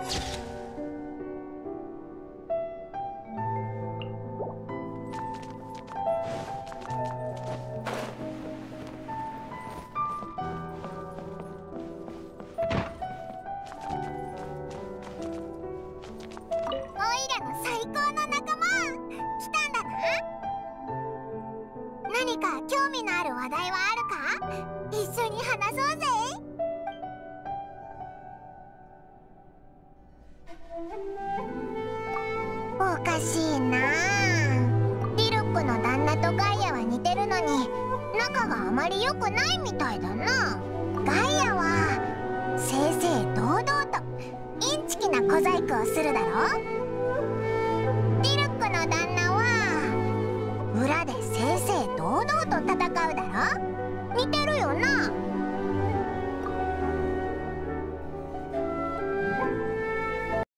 何か興味のある話題はあるか？一緒に話そうぜ。かしいな。リルックの旦那とガイアは似てるのに仲があまり良くないみたいだな。ガイアは正々堂々とインチキな小細工をするだろ？